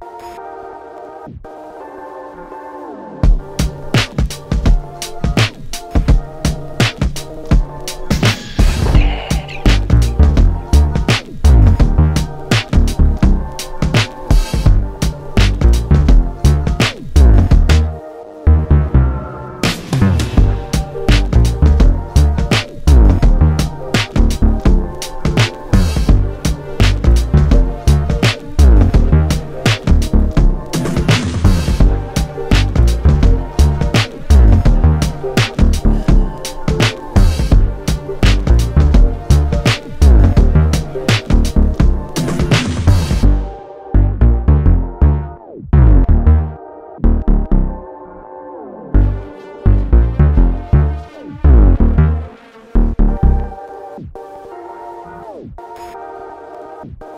time. Bye.